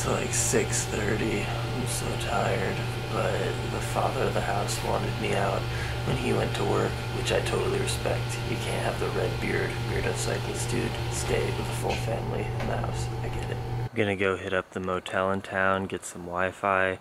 It's like 6.30. I'm so tired. But the father of the house wanted me out when he went to work, which I totally respect. You can't have the red beard, weirdo cyclist dude, stay with the full family in the house. I get it. I'm gonna go hit up the motel in town, get some Wi-Fi.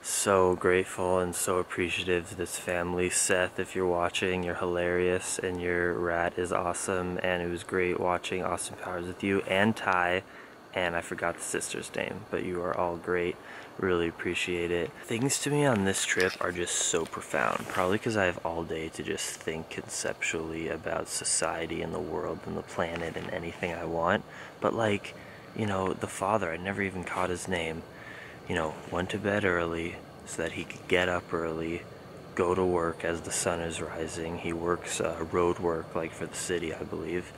So grateful and so appreciative to this family. Seth, if you're watching, you're hilarious and your rat is awesome and it was great watching Austin Powers with you and Ty and I forgot the sister's name, but you are all great. Really appreciate it. Things to me on this trip are just so profound, probably because I have all day to just think conceptually about society and the world and the planet and anything I want. But like, you know, the father, I never even caught his name, you know, went to bed early so that he could get up early, go to work as the sun is rising. He works uh, road work, like for the city, I believe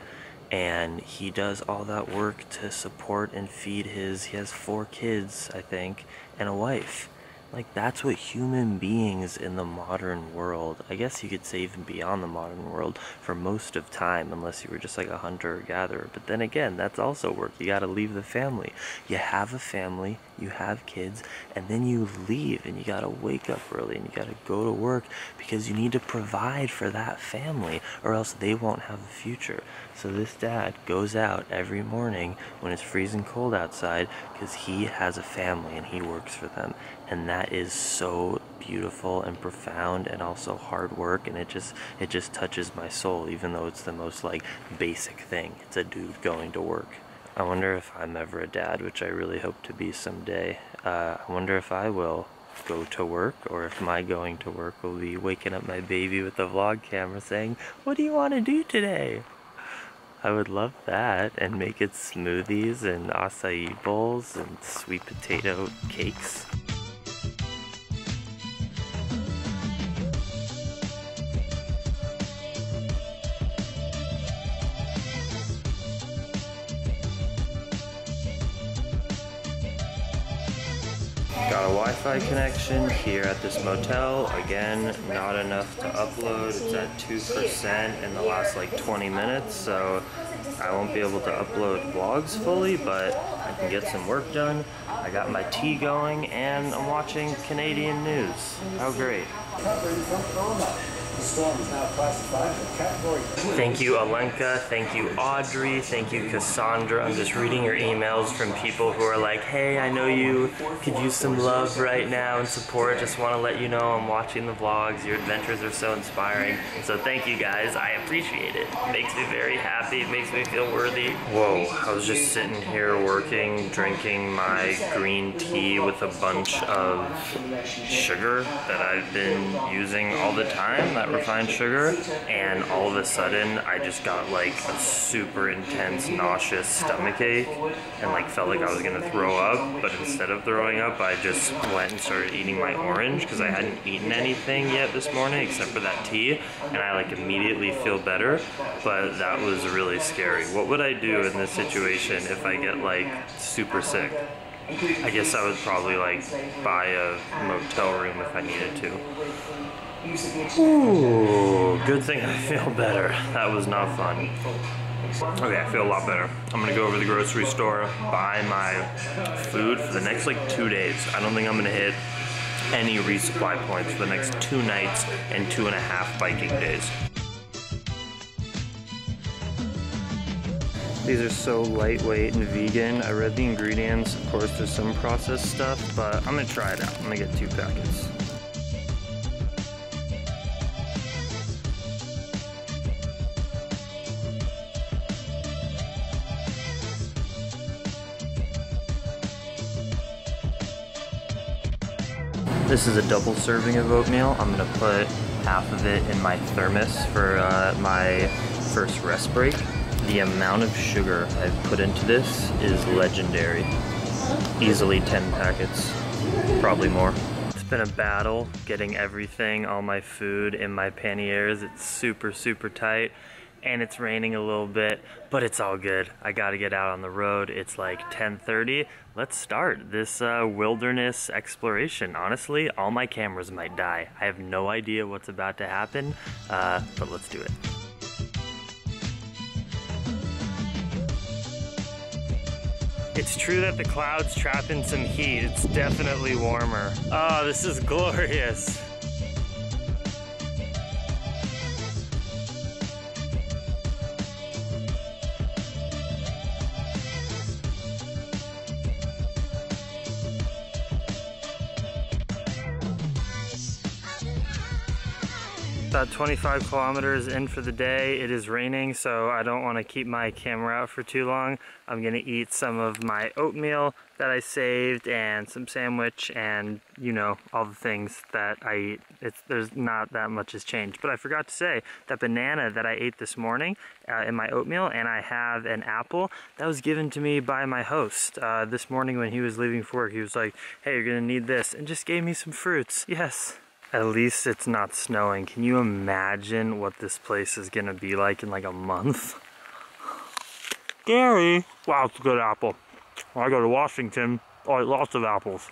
and he does all that work to support and feed his he has four kids i think and a wife. Like that's what human beings in the modern world i guess you could say even beyond the modern world for most of time unless you were just like a hunter gatherer. But then again that's also work. You got to leave the family. You have a family you have kids and then you leave and you got to wake up early and you got to go to work because you need to provide for that family or else they won't have a future. So this dad goes out every morning when it's freezing cold outside because he has a family and he works for them. And that is so beautiful and profound and also hard work and it just it just touches my soul even though it's the most like basic thing. It's a dude going to work I wonder if I'm ever a dad which I really hope to be someday uh, I wonder if I will go to work or if my going to work will be waking up my baby with a vlog camera saying what do you want to do today I would love that and make it smoothies and acai bowls and sweet potato cakes. Got a Wi-Fi connection here at this motel. Again, not enough to upload. It's at 2% in the last like 20 minutes, so I won't be able to upload vlogs fully, but I can get some work done. I got my tea going, and I'm watching Canadian news. How great. Thank you, Alenka. Thank you, Audrey. Thank you, Cassandra. I'm just reading your emails from people who are like, hey, I know you could use some love right now and support. Just want to let you know I'm watching the vlogs. Your adventures are so inspiring. So thank you guys. I appreciate it. it makes me very happy. It makes me feel worthy. Whoa, I was just sitting here working, drinking my green tea with a bunch of sugar that I've been using all the time. That refined sugar and all of a sudden I just got like a super intense nauseous stomach ache and like felt like I was gonna throw up but instead of throwing up I just went and started eating my orange because I hadn't eaten anything yet this morning except for that tea and I like immediately feel better but that was really scary. What would I do in this situation if I get like super sick? I guess I would probably like buy a motel room if I needed to. Ooh, good thing I feel better. That was not fun. Okay, I feel a lot better. I'm gonna go over to the grocery store, buy my food for the next like two days. I don't think I'm gonna hit any resupply points for the next two nights and two and a half biking days. These are so lightweight and vegan. I read the ingredients. Of course, there's some processed stuff, but I'm gonna try it out. I'm gonna get two packets. This is a double serving of oatmeal. I'm gonna put half of it in my thermos for uh, my first rest break. The amount of sugar I've put into this is legendary. Easily 10 packets, probably more. It's been a battle getting everything, all my food in my panniers. It's super, super tight and it's raining a little bit, but it's all good. I gotta get out on the road. It's like 10.30. Let's start this uh, wilderness exploration. Honestly, all my cameras might die. I have no idea what's about to happen, uh, but let's do it. It's true that the clouds trap in some heat. It's definitely warmer. Oh, this is glorious. About 25 kilometers in for the day. It is raining, so I don't want to keep my camera out for too long. I'm gonna eat some of my oatmeal that I saved and some sandwich and you know all the things that I eat. It's there's not that much has changed. But I forgot to say that banana that I ate this morning uh, in my oatmeal and I have an apple that was given to me by my host uh, this morning when he was leaving for work. He was like, "Hey, you're gonna need this," and just gave me some fruits. Yes. At least it's not snowing. Can you imagine what this place is gonna be like in like a month? Gary! Wow, it's a good apple. When I go to Washington, I eat lots of apples.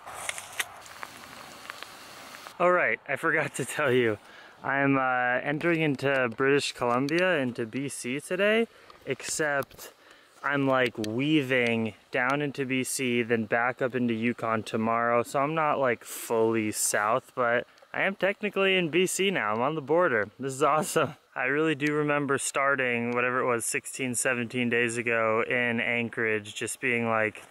All right, I forgot to tell you. I'm uh, entering into British Columbia, into BC today, except I'm like weaving down into BC, then back up into Yukon tomorrow. So I'm not like fully south, but I am technically in BC now. I'm on the border. This is awesome. I really do remember starting, whatever it was, 16, 17 days ago in Anchorage, just being like,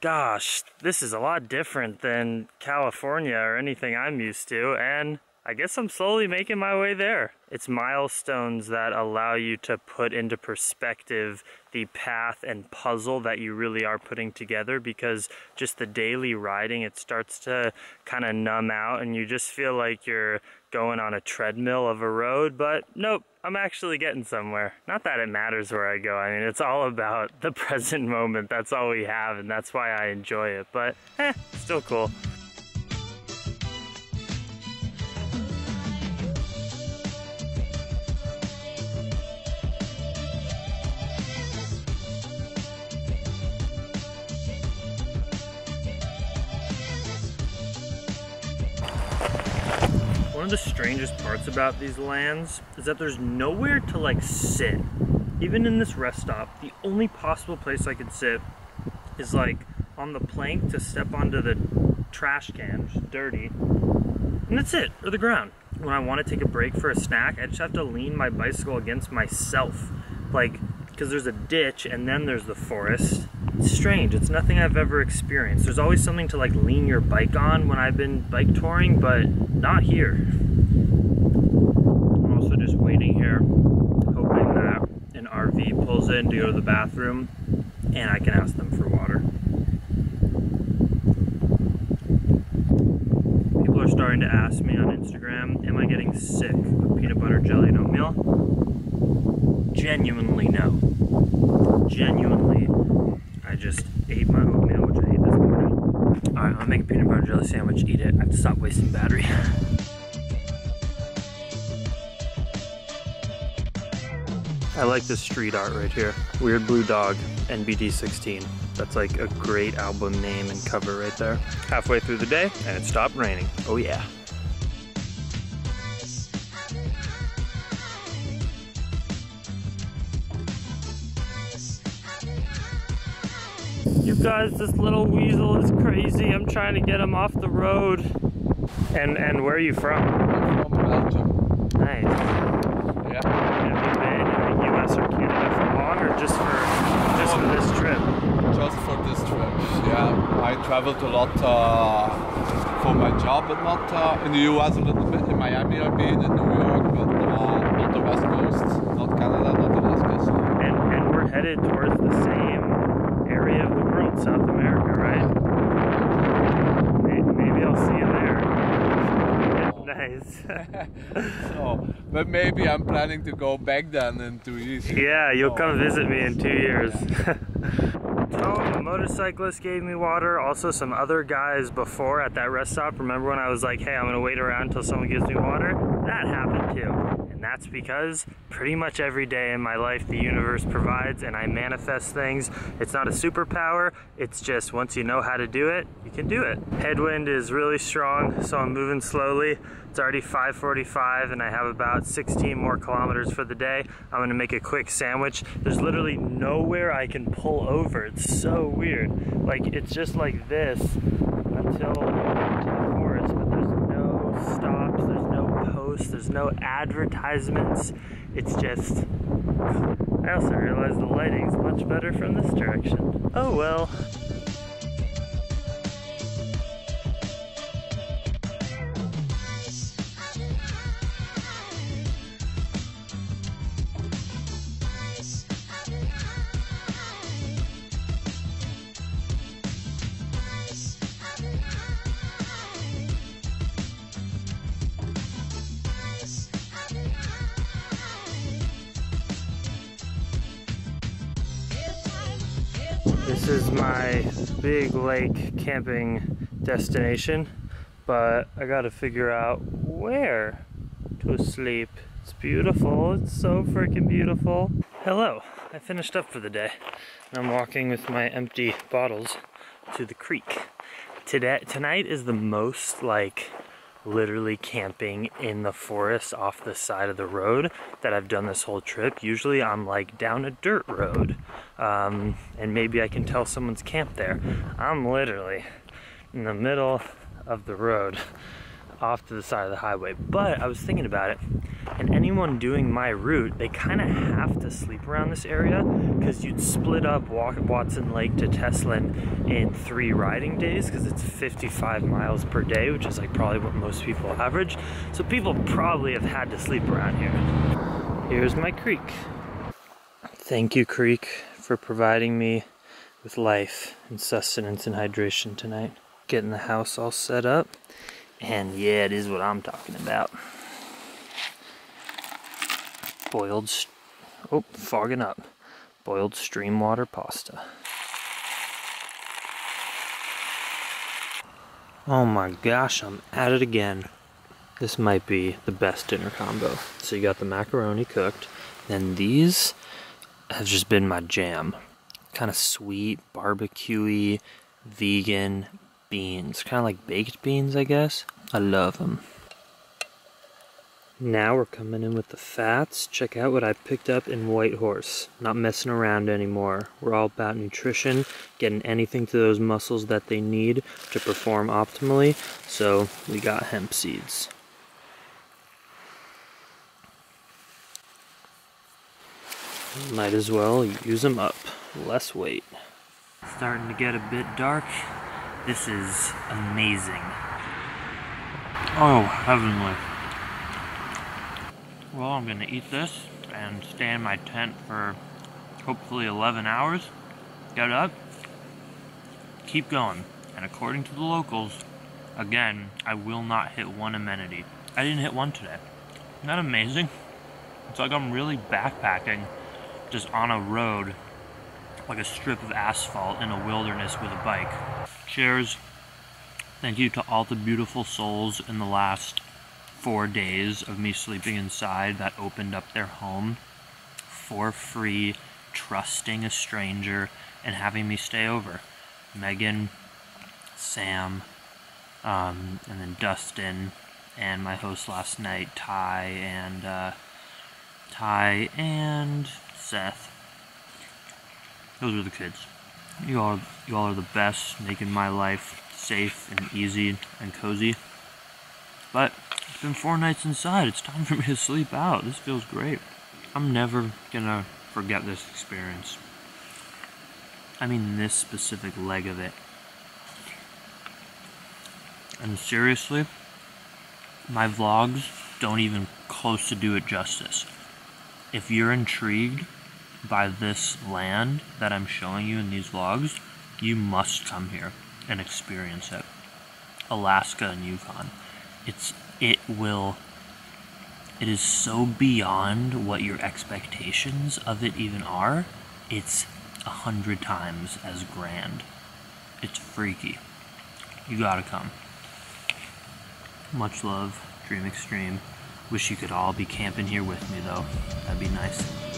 gosh, this is a lot different than California or anything I'm used to. And I guess I'm slowly making my way there. It's milestones that allow you to put into perspective the path and puzzle that you really are putting together because just the daily riding, it starts to kind of numb out and you just feel like you're going on a treadmill of a road, but nope, I'm actually getting somewhere. Not that it matters where I go. I mean, it's all about the present moment. That's all we have and that's why I enjoy it, but eh, still cool. Parts about these lands is that there's nowhere to like sit. Even in this rest stop, the only possible place I could sit is like on the plank to step onto the trash can, which is dirty. And that's it, or the ground. When I want to take a break for a snack, I just have to lean my bicycle against myself. Like, because there's a ditch and then there's the forest. It's strange. It's nothing I've ever experienced. There's always something to like lean your bike on when I've been bike touring, but not here. I'm also just waiting here, hoping that an RV pulls in to go to the bathroom and I can ask them for water. People are starting to ask me on Instagram, am I getting sick of peanut butter jelly and oatmeal? Genuinely no. Genuinely I just ate my oatmeal, which I ate this morning. Alright, I'll make a peanut butter jelly sandwich, eat it. I have to stop wasting battery. I like this street art right here. Weird Blue Dog, NBD16. That's like a great album name and cover right there. Halfway through the day, and it stopped raining. Oh yeah. You guys, this little weasel is crazy. I'm trying to get him off the road. And and where are you from? I'm from Belgium. Nice. Yeah. Have you been in the US or Canada for long or just for just for this trip? Just for this trip. Yeah. I traveled a lot uh, for my job, but not uh, in the US a little bit. In Miami I've been, in New York, but uh, not the West Coast. Not Canada, not Alaska. So. And and we're headed towards the same area of the world, South America, right? May- Maybe I'll see you there. Nice. so, but maybe I'm planning to go back then in two years. yeah, you'll So- come visit me in two years. Tone, the motorcyclist, gave me water. Also, some other guys before at that rest stop. Remember when I was like, hey, I'm gonna wait around until someone gives me water? That happened too. That's because pretty much every day in my life the universe provides and I manifest things. It's not a superpower, it's just once you know how to do it, you can do it. Headwind is really strong, so I'm moving slowly. It's already 5.45 and I have about 16 more kilometers for the day. I'm gonna make a quick sandwich. There's literally nowhere I can pull over. It's so weird. Like, it's just like this until to the forest, but there's no stops, there's no posts, there's no advertisements. It's just, I also realized the lighting's much better from this direction. Oh well. This is my big lake camping destination, but I gotta figure out where to sleep. It's beautiful, it's so freaking beautiful. Hello, I finished up for the day, and I'm walking with my empty bottles to the creek. Today, tonight is the most like literally camping in the forest off the side of the road that I've done this whole trip. Usually I'm like down a dirt road um, and maybe I can tell someone's camped there. I'm literally in the middle of the road off to the side of the highway. But I was thinking about it, anyone doing my route, they kind of have to sleep around this area because you'd split up Watson Lake to Teslin in three riding days because it's 55 miles per day, which is like probably what most people average. So people probably have had to sleep around here. Here's my creek. Thank you, creek, for providing me with life and sustenance and hydration tonight. Getting the house all set up. And yeah, it is what I'm talking about. Boiled, oh, fogging up. Boiled stream water pasta. Oh my gosh, I'm at it again. This might be the best dinner combo. So you got the macaroni cooked, then these have just been my jam. Kind of sweet, barbecuey, vegan, beans. Kind of like baked beans, I guess. I love them. Now we're coming in with the fats. Check out what I picked up in Whitehorse. Not messing around anymore. We're all about nutrition, getting anything to those muscles that they need to perform optimally. So we got hemp seeds. Might as well use them up. Less weight. Starting to get a bit dark. This is amazing. Oh, heavenly. Well, I'm gonna eat this and stay in my tent for hopefully 11 hours. Get up, keep going. And according to the locals, again, I will not hit one amenity. I didn't hit one today. Isn't that amazing? It's like I'm really backpacking just on a road, like a strip of asphalt in a wilderness with a bike. Cheers. Thank you to all the beautiful souls in the last four days of me sleeping inside that opened up their home for free, trusting a stranger, and having me stay over. Megan, Sam, um, and then Dustin, and my host last night, Ty, and uh, Ty and Seth. Those are the kids. You all, you all are the best, making my life safe and easy and cozy. But it's been four nights inside. It's time for me to sleep out. This feels great. I'm never gonna forget this experience. I mean, this specific leg of it. And seriously, my vlogs don't even close to do it justice. If you're intrigued by this land that I'm showing you in these vlogs, you must come here and experience it. Alaska and Yukon. It's it will it is so beyond what your expectations of it even are. It's a hundred times as grand. It's freaky. You gotta come. Much love, Dream Extreme. Wish you could all be camping here with me though. That'd be nice.